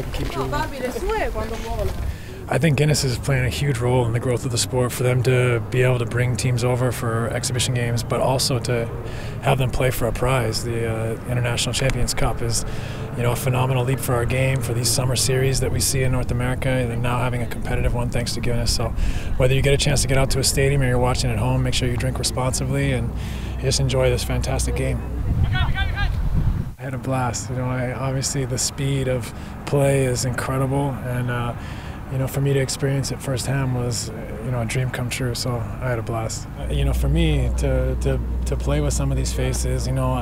I can keep dreaming. I think Guinness is playing a huge role in the growth of the sport for them to be able to bring teams over for exhibition games, but also to have them play for a prize. The uh, International Champions Cup is, you know, a phenomenal leap for our game for these summer series that we see in North America, and now having a competitive one thanks to Guinness. So, whether you get a chance to get out to a stadium or you're watching at home, make sure you drink responsibly and just enjoy this fantastic game. I had a blast. You know, I, obviously the speed of play is incredible, and. Uh, you know, for me to experience it firsthand was, you know, a dream come true. So I had a blast. You know, for me to to, to play with some of these faces, you know,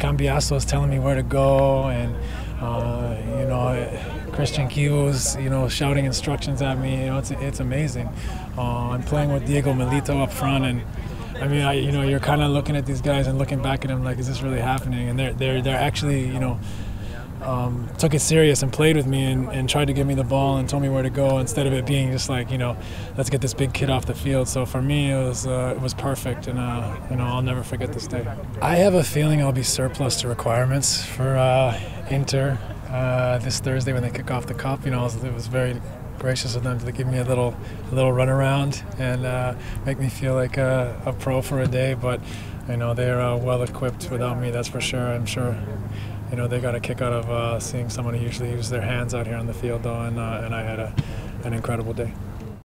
Cambiasso is telling me where to go, and uh, you know, Cristian Chivu's, you know, shouting instructions at me. You know, it's it's amazing. Uh, I'm playing with Diego Milito up front, and I mean, I, you know, you're kind of looking at these guys and looking back at them like, is this really happening? And they're they're they're actually, you know um, took it serious and played with me and, and, tried to give me the ball and told me where to go instead of it being just like you know let's get this big kid off the field. So for me it was uh, it was perfect and uh, you know I'll never forget this day. I have a feeling I'll be surplus to requirements for uh, Inter uh, this Thursday when they kick off the cup. You know it was very gracious of them to give me a little a little run around and uh, make me feel like a, a, pro for a day, but. You know they're uh, well equipped without me. That's for sure. I'm sure you know, they got a kick out of uh, seeing someone who usually uses their hands out here on the field, though, and, uh, and I had a, an incredible day.